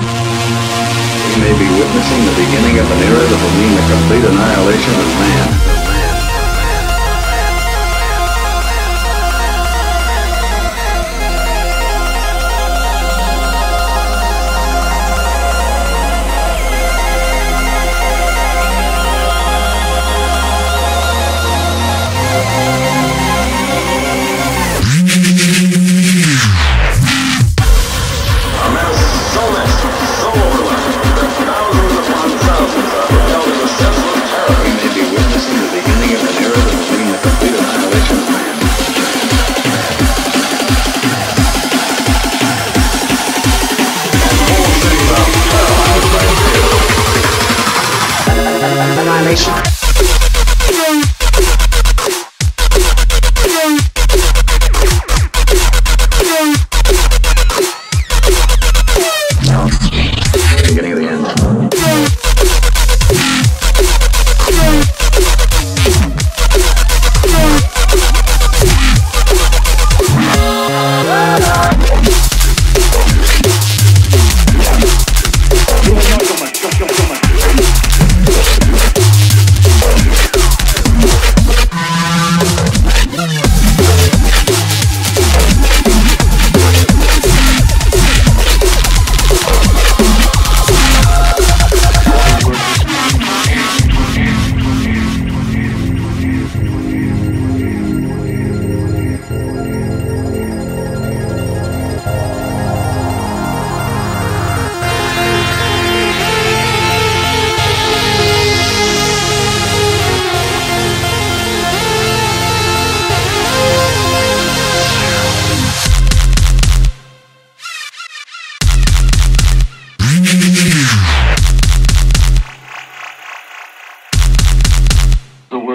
We may be witnessing the beginning of an era that will mean the complete annihilation of man.